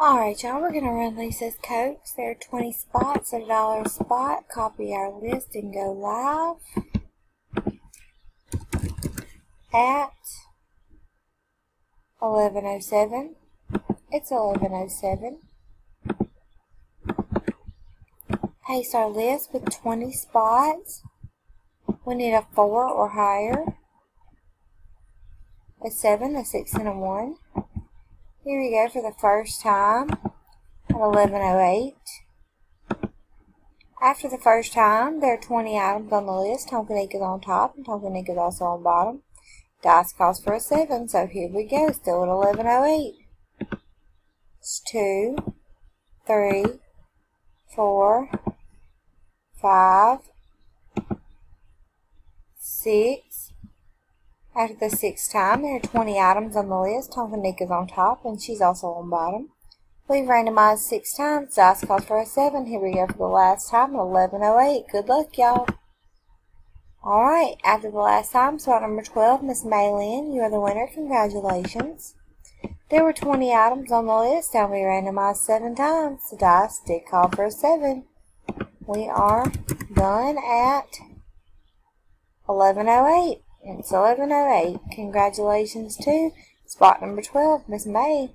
Alright, y'all, we're going to run Lisa's Cokes. There are 20 spots a dollar spot. Copy our list and go live at 11.07. It's 11.07. Paste our list with 20 spots. We need a 4 or higher, a 7, a 6, and a 1. Here we go for the first time at 11.08. After the first time, there are 20 items on the list. Tonkanik is on top and Tonkanik is also on bottom. Dice calls for a 7, so here we go, still at 11.08. It's 2, 3, 4, 5, 6, after the sixth time, there are 20 items on the list. Tonkanik is on top, and she's also on bottom. We've randomized six times. Dice calls for a 7. Here we go for the last time, 1108. Good luck, y'all. Alright, after the last time, spot number 12, Miss Maylin, you are the winner. Congratulations. There were 20 items on the list, and we randomized 7 times. The dice did call for a 7. We are done at 1108. It's 11.08. Congratulations to spot number 12, Miss May.